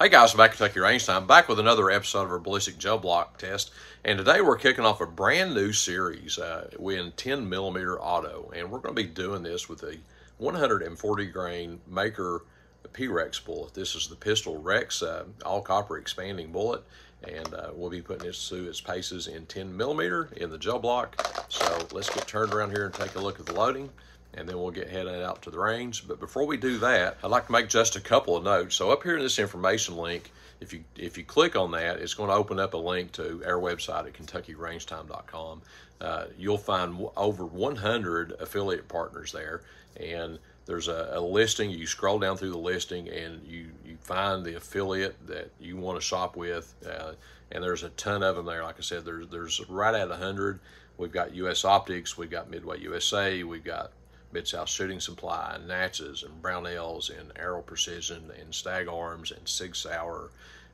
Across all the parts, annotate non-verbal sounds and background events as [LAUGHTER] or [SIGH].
Hey guys, back Kentucky Range Time, back with another episode of our ballistic gel block test. And today we're kicking off a brand new series uh, in 10 millimeter auto. And we're going to be doing this with a 140 grain Maker P-Rex bullet. This is the Pistol Rex uh, all copper expanding bullet. And uh, we'll be putting this through its paces in 10 millimeter in the gel block. So let's get turned around here and take a look at the loading and then we'll get headed out to the range. But before we do that, I'd like to make just a couple of notes. So up here in this information link, if you if you click on that, it's going to open up a link to our website at KentuckyRangeTime.com. Uh, you'll find over 100 affiliate partners there, and there's a, a, listing. You scroll down through the listing, and you you find the affiliate that you want to shop with, uh, and there's a ton of them there. Like I said, there's there's right at 100. We've got U.S. Optics, we've got Midway USA, we've got Mid-South Shooting Supply and Natchez and Brownells and Aero Precision and Stag Arms and Sig Sauer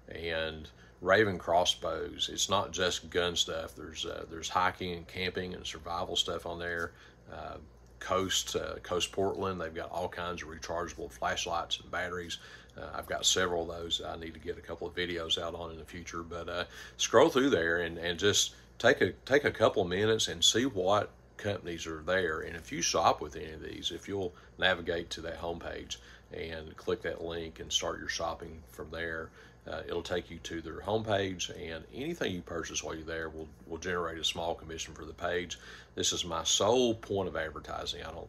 and Ravin crossbows. It's not just gun stuff. There's uh, there's hiking and camping and survival stuff on there. Uh, Coast uh, Coast Portland. They've got all kinds of rechargeable flashlights and batteries. Uh, I've got several of those. I need to get a couple of videos out on in the future. But uh, scroll through there and, and just take a take a couple minutes and see what companies are there. And if you shop with any of these, if you'll navigate to that homepage and click that link and start your shopping from there, uh, it'll take you to their homepage and anything you purchase while you're there will, will generate a small commission for the page. This is my sole point of advertising. I don't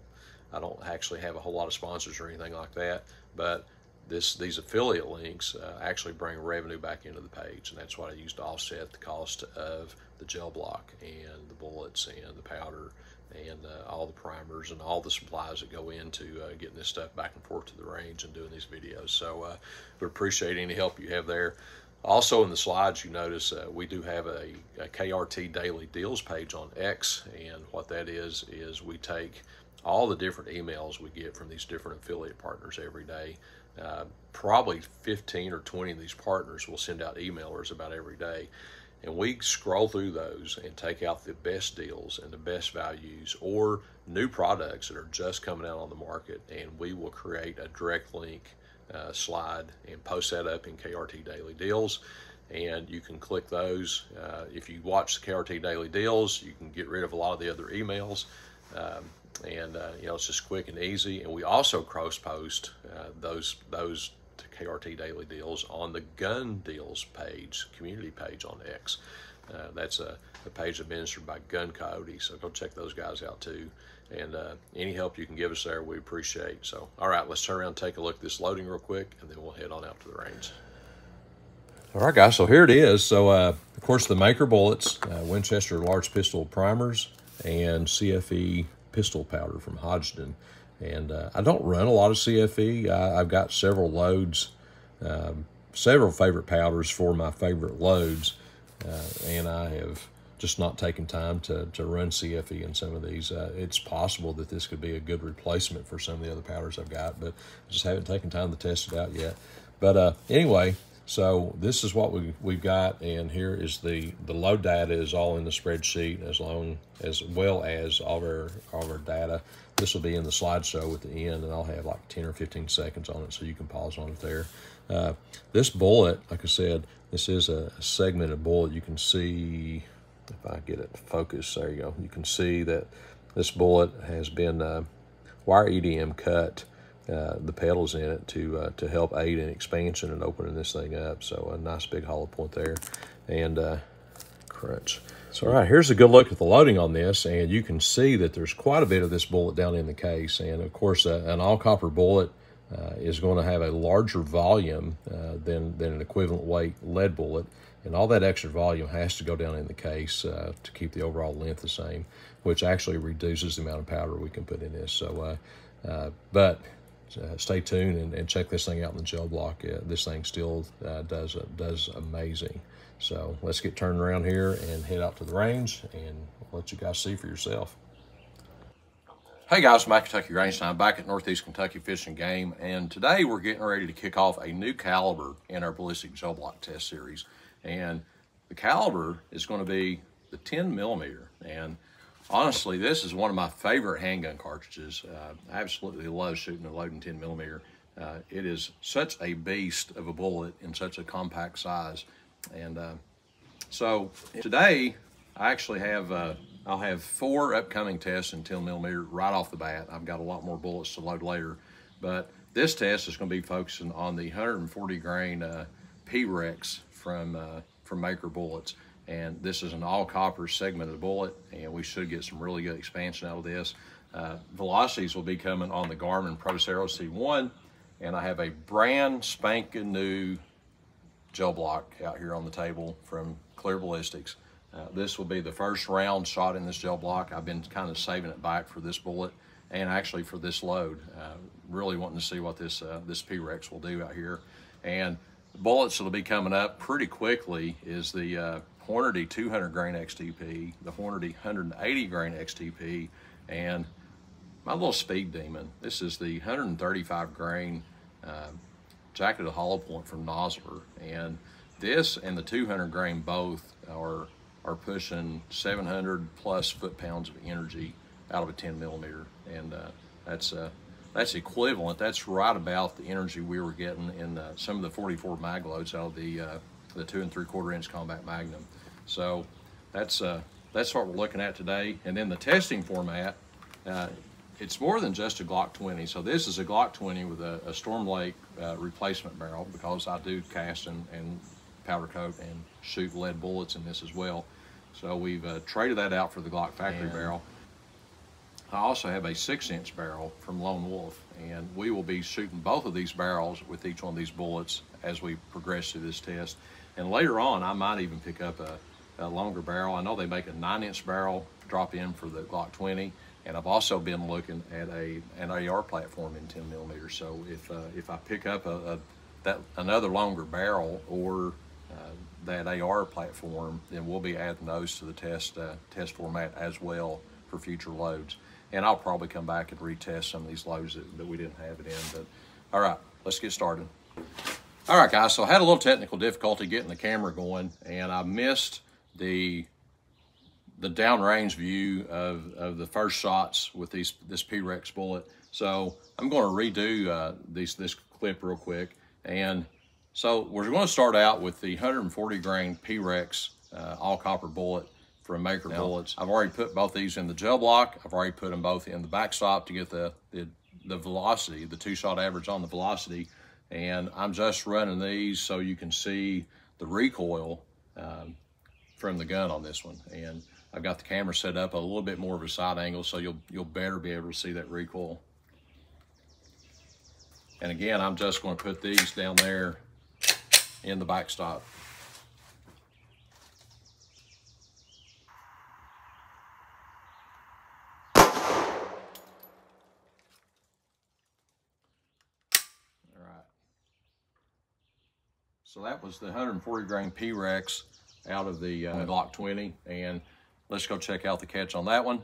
I don't actually have a whole lot of sponsors or anything like that, but this these affiliate links uh, actually bring revenue back into the page, and that's what I use to offset the cost of the gel block and the bullets and the powder and uh, all the primers and all the supplies that go into uh, getting this stuff back and forth to the range and doing these videos. So uh, we appreciate any help you have there. Also in the slides, you notice uh, we do have a, a KRT Daily Deals page on X, and what that is is we take all the different emails we get from these different affiliate partners every day. Uh, probably 15 or 20 of these partners will send out emailers about every day. And we scroll through those and take out the best deals and the best values or new products that are just coming out on the market. And we will create a direct link uh, slide and post that up in KRT Daily Deals. And you can click those. Uh, if you watch the KRT Daily Deals, you can get rid of a lot of the other emails. Um, and uh, you know it's just quick and easy. And we also cross post uh, those those KRT Daily Deals on the Gun Deals page, community page on X. Uh, that's a, a, page administered by Gun Coyote, so go check those guys out too. And uh, any help you can give us there, we appreciate. So, all right, let's turn around and take a look at this loading real quick, and then we'll head on out to the range. All right, guys, so here it is. So, uh, of course, the Maker bullets, uh, Winchester large pistol primers, and CFE pistol powder from Hodgdon. And uh, I don't run a lot of CFE. I, have got several loads, um, several favorite powders for my favorite loads. Uh, and I have just not taken time to, to run CFE in some of these. Uh, it's possible that this could be a good replacement for some of the other powders I've got, but I just haven't taken time to test it out yet. But uh, anyway, so this is what we, we've got, and here is the, the load data is all in the spreadsheet as long as well as all of our, all of our data. This will be in the slideshow at the end, and I'll have like 10 or 15 seconds on it, so you can pause on it there. Uh, this bullet, like I said, this is a segmented bullet. You can see, if I get it focused, there you go. You can see that this bullet has been uh, wire EDM cut uh, the petals in it to uh, to help aid in expansion and opening this thing up. So a nice big hollow point there, and uh, crunch. So all right, here's a good look at the loading on this, and you can see that there's quite a bit of this bullet down in the case. And of course, uh, an all copper bullet uh, is going to have a larger volume uh, than than an equivalent weight lead bullet. And all that extra volume has to go down in the case to keep the overall length the same, which actually reduces the amount of powder we can put in this. So, but uh, stay tuned and, and, check this thing out in the gel block. Uh, this thing still uh, does does amazing. So let's get turned around here and head out to the range and let you guys see for yourself. Hey guys, my Kentucky Range Time back at Northeast Kentucky Fishing Game, and today we're getting ready to kick off a new caliber in our ballistic gel block test series. And the caliber is going to be the 10 millimeter, and Honestly, this is one of my favorite handgun cartridges. Uh, I absolutely love shooting a loading 10 millimeter. uh, it is such a beast of a bullet in such a compact size. And uh, so today I actually have, uh, I'll have four upcoming tests in 10 millimeter right off the bat. I've got a lot more bullets to load later, but this test is going to be focusing on the 140 grain uh, P-Rex from, uh, from Maker Bullets. And this is an all copper segmented bullet, and we should get some really good expansion out of this. Uh, velocities will be coming on the Garmin Pro Xero C1, and I have a brand spanking new gel block out here on the table from Clear Ballistics. Uh, this will be the first round shot in this gel block. I've been kind of saving it back for this bullet and actually for this load. Uh, really wanting to see what this uh, this P-Rex will do out here. And the bullets that'll be coming up pretty quickly is the uh, Hornady 200 grain XTP, the Hornady 180 grain XTP, and my little speed demon. This is the 135 grain uh, jacketed hollow point from Nosler. And this and the 200 grain both are, are pushing 700 plus foot pounds of energy out of a 10 millimeter. And uh, that's, uh, that's equivalent. That's right about the energy we were getting in uh, some of the 44 mag loads out of the, uh, the two and three quarter inch combat magnum. So that's, uh, that's what we're looking at today. And then the testing format, uh, it's more than just a Glock 20. So this is a Glock 20 with a, a Storm Lake uh, replacement barrel because I do cast and, and, powder coat and shoot lead bullets in this as well. So we've uh, traded that out for the Glock factory barrel. I also have a six inch barrel from Lone Wolf and we will be shooting both of these barrels with each one of these bullets as we progress through this test. And later on, I might even pick up a, a longer barrel. I know they make a nine inch barrel drop in for the Glock 20 and I've also been looking at a an AR platform in 10 millimeters. So if uh, if I pick up a, a, that another longer barrel or uh, that AR platform, then we'll be adding those to the test uh, test format as well for future loads. And I'll probably come back and retest some of these loads that, that we didn't have it in. But all right, let's get started. All right, guys. So I had a little technical difficulty getting the camera going, and I missed the the downrange view of, of the first shots with these this P-Rex bullet. So I'm going to redo uh, these, this clip real quick. And so we're going to start out with the 140 grain P-Rex uh, all copper bullet from Maker now, Bullets. I've already put both these in the gel block. I've already put them both in the backstop to get the, the, the velocity, the two shot average on the velocity. And I'm just running these so you can see the recoil um, from the gun on this one. And I've got the camera set up a little bit more of a side angle so you'll, you'll better be able to see that recoil. And again, I'm just going to put these down there in the backstop. So that was the 140 grain P-Rex out of the uh, Glock 20 and Let's go check out the catch on that one.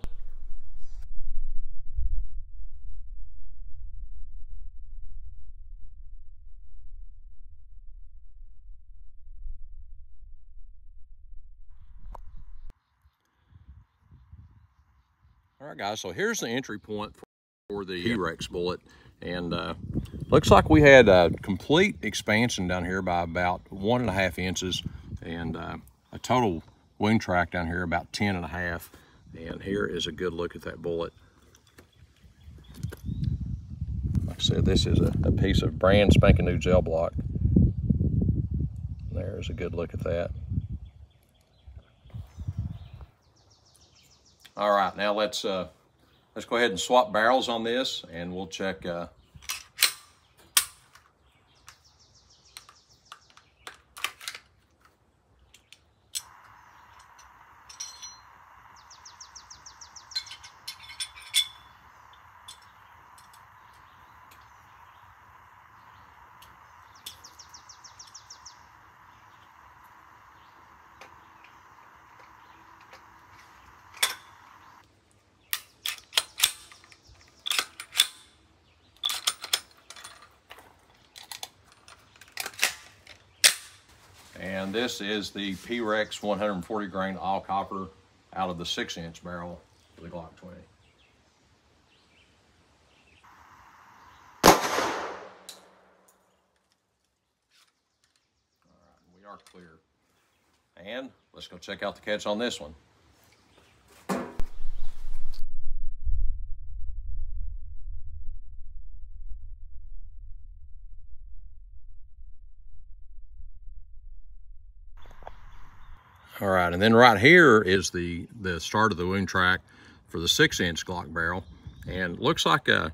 All right, guys, so here's the entry point for the P-Rex bullet. And uh, looks like we had a complete expansion down here by about one and a half inches and uh, a total wound track down here about 10 and a half. And here is a good look at that bullet. Like I said, this is a, a piece of brand spanking new gel block. There's a good look at that. All right, now let's uh, let's go ahead and swap barrels on this, and we'll check uh, And this is the P-Rex 140 grain all copper out of the six inch barrel for the Glock 20. All right, we are clear. And let's go check out the catch on this one. All right, and then right here is the, the start of the wound track for the six inch Glock barrel. And looks like a, uh,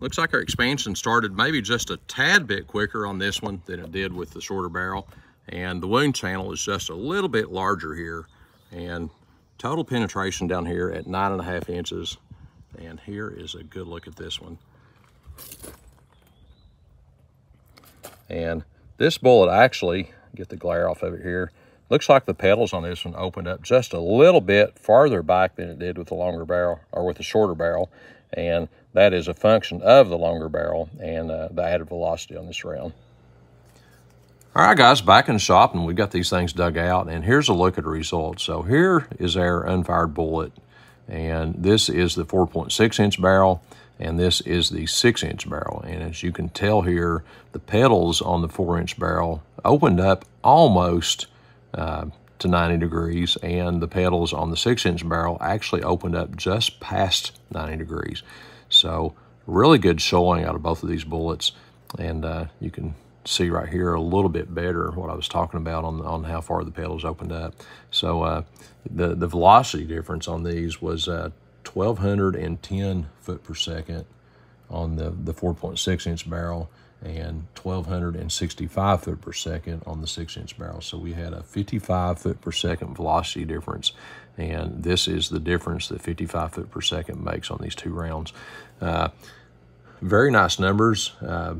looks like our expansion started maybe just a tad bit quicker on this one than it did with the shorter barrel. And the wound channel is just a little bit larger here. And total penetration down here at nine and a half inches. And here is a good look at this one. And this bullet actually, get the glare off of it here, Looks like the petals on this one opened up just a little bit farther back than it did with the longer barrel or with the shorter barrel. And that is a function of the longer barrel and uh, the added velocity on this round. All right, guys, back in the shop, and we've got these things dug out, and here's a look at the results. So here is our unfired bullet, and this is the 4.6 inch barrel, and this is the 6 inch barrel. And as you can tell here, the petals on the 4 inch barrel opened up almost uh, to 90 degrees and the petals on the six inch barrel actually opened up just past 90 degrees. So really good showing out of both of these bullets. And uh, you can see right here a little bit better what I was talking about on, on how far the petals opened up. So uh, the, the velocity difference on these was 1,210 uh, foot per second on the, the 4.6 inch barrel and 1265 foot per second on the six inch barrel. So we had a 55 foot per second velocity difference. And this is the difference that 55 foot per second makes on these two rounds. Uh, very nice numbers. Uh,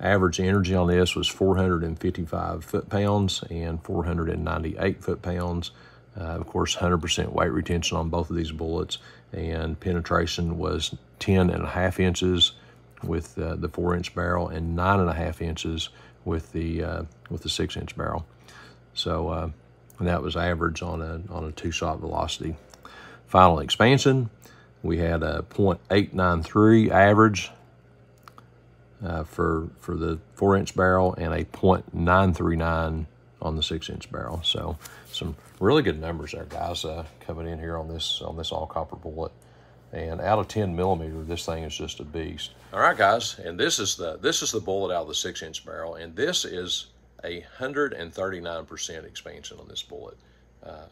average energy on this was 455 foot pounds and 498 foot pounds. Uh, of course, 100% weight retention on both of these bullets, and penetration was 10 and a half inches with uh, the four inch barrel and nine and a half inches with the uh, with the six inch barrel. So uh, that was average on a on a two shot velocity. Final expansion, we had a 0.893 average uh, for for the four inch barrel and a 0.939 on the six inch barrel. So some really good numbers there, guys, uh, coming in here on this on this all copper bullet. And out of 10 millimeter, this thing is just a beast. All right, guys, and this is the this is the bullet out of the six inch barrel, and this is a 139% expansion on this bullet. Uh,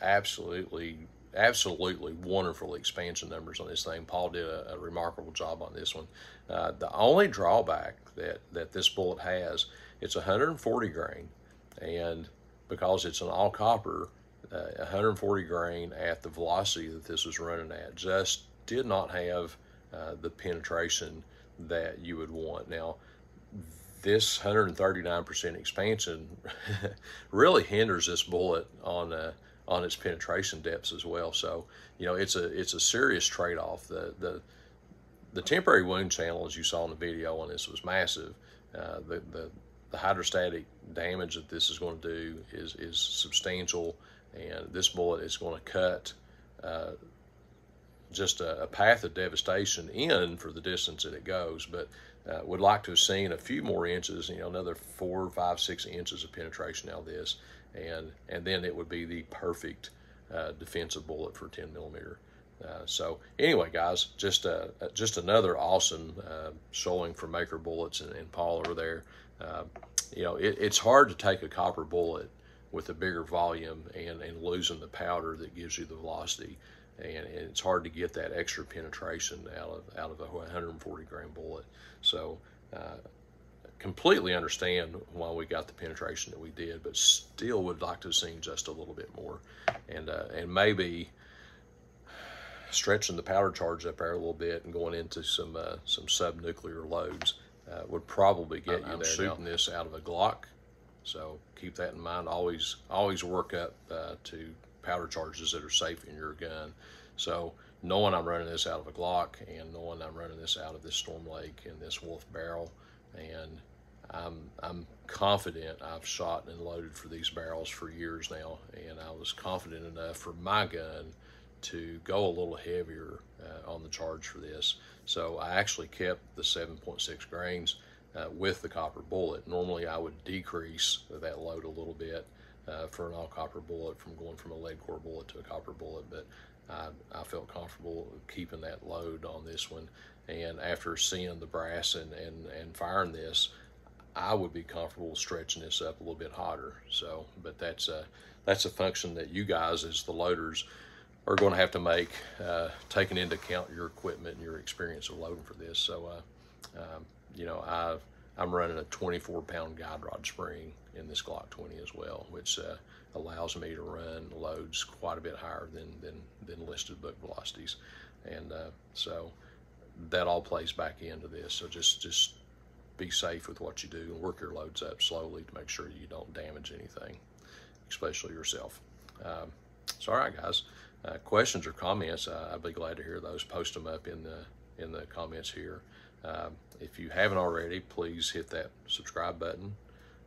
absolutely, absolutely wonderful expansion numbers on this thing. Paul did a, a remarkable job on this one. Uh, the only drawback that, that this bullet has, it's 140 grain, and because it's an all copper, uh, 140 grain at the velocity that this was running at just did not have uh, the penetration that you would want. Now, this 139% expansion [LAUGHS] really hinders this bullet on uh, on its penetration depths as well. So, you know, it's a it's a serious trade-off. The the the temporary wound channel, as you saw in the video on this, was massive. Uh, the, the the hydrostatic damage that this is going to do is is substantial and this bullet is going to cut uh, just a, a, path of devastation in for the distance that it goes. But uh, would like to have seen a few more inches, you know, another four, five, six inches of penetration out of this, and and then it would be the perfect uh, defensive bullet for 10 millimeter. Uh, so anyway, guys, just uh, just another awesome uh, showing for Maker Bullets and, and Paul over there. Uh, you know, it, it's hard to take a copper bullet with a bigger volume and, and losing the powder that gives you the velocity. And, and, it's hard to get that extra penetration out of out of a 140 grain bullet. So uh, completely understand why we got the penetration that we did, but still would like to have seen just a little bit more, and uh, and maybe stretching the powder charge up there a little bit and going into some uh, some subnuclear loads uh, would probably get you I'm there. Shooting now. this out of a Glock so keep that in mind. Always, always work up uh, to powder charges that are safe in your gun. So knowing I'm running this out of a Glock and knowing I'm running this out of this Storm Lake and this Wolf barrel, and I'm I'm confident I've shot and loaded for these barrels for years now, and I was confident enough for my gun to go a little heavier uh, on the charge for this. So I actually kept the 7.6 grains uh, with the copper bullet. Normally I would decrease that load a little bit uh, for an all copper bullet from going from a lead core bullet to a copper bullet, but I, I felt comfortable keeping that load on this one. And after seeing the brass and, and, and firing this, I would be comfortable stretching this up a little bit hotter. So, but that's a, that's a function that you guys as the loaders are going to have to make, uh, taking into account your equipment and your experience of loading for this. So, uh, um, you know, I, I'm running a 24 pound guide rod spring in this Glock 20 as well, which uh, allows me to run loads quite a bit higher than, than, than listed book velocities. And uh, so that all plays back into this. So just, just be safe with what you do and work your loads up slowly to make sure you don't damage anything, especially yourself. Um, so, all right, guys, uh, questions or comments, uh, I'd be glad to hear those. Post them up in the in the comments here. Um, if you haven't already, please hit that subscribe button,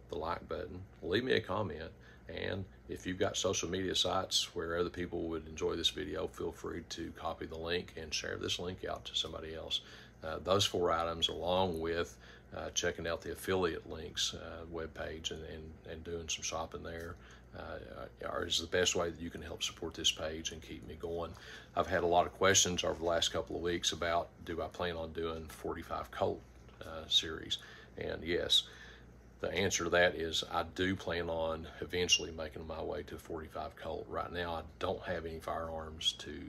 the like button, leave me a comment, and if you've got social media sites where other people would enjoy this video, feel free to copy the link and share this link out to somebody else. Uh, those four items, along with uh, checking out the affiliate links uh, webpage and, and, and doing some shopping there, uh, is the best way that you can help support this page and keep me going. I've had a lot of questions over the last couple of weeks about do I plan on doing 45 Colt uh, series? And yes, the answer to that is I do plan on eventually making my way to 45 Colt. Right now, I don't have any firearms to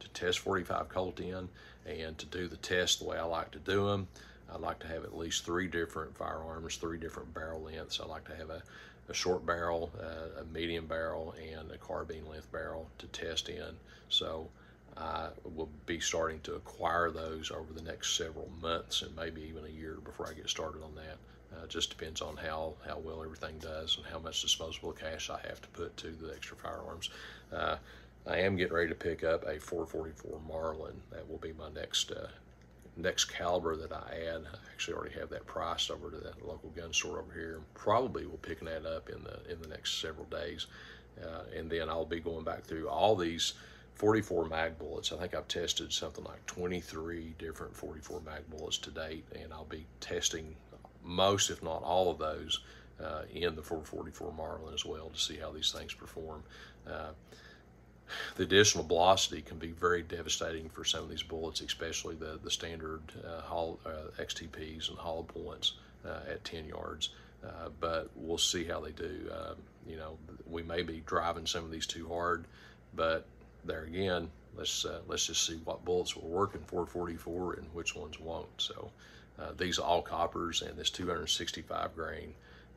to test 45 Colt in and to do the test the way I like to do them. I'd like to have at least three different firearms, three different barrel lengths. I like to have a, a short barrel, uh, a medium barrel, and a carbine length barrel to test in. So I will be starting to acquire those over the next several months and maybe even a year before I get started on that. Uh, just depends on how, how well everything does and how much disposable cash I have to put to the extra firearms. Uh, I am getting ready to pick up a 444 Marlin. That will be my next uh, next caliber that I add. I actually already have that priced over to that local gun store over here. Probably will picking that up in the in the next several days, uh, and then I'll be going back through all these 44 mag bullets. I think I've tested something like 23 different 44 mag bullets to date, and I'll be testing most, if not all of those, uh, in the 444 Marlin as well to see how these things perform. Uh, the additional velocity can be very devastating for some of these bullets, especially the, the standard uh, hollow, uh, XTPs and hollow points uh, at 10 yards. Uh, but we'll see how they do. Um, you know, we may be driving some of these too hard, but there again, let's uh, let's just see what bullets will work in 444 and which ones won't. So uh, these all coppers and this 265 grain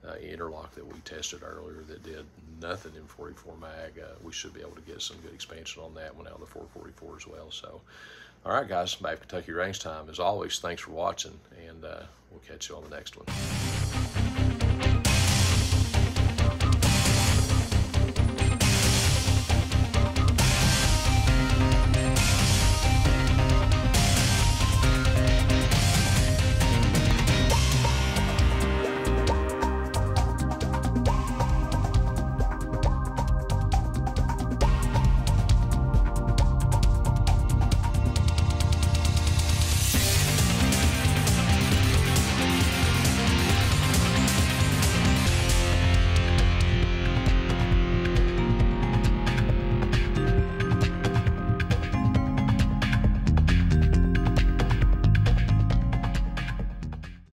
uh, interlock that we tested earlier that did nothing in 44 mag. Uh, we should be able to get some good expansion on that one out of the 444 as well. So, all right, guys, back Kentucky Range Time. As always, thanks for watching, and uh, we'll catch you on the next one.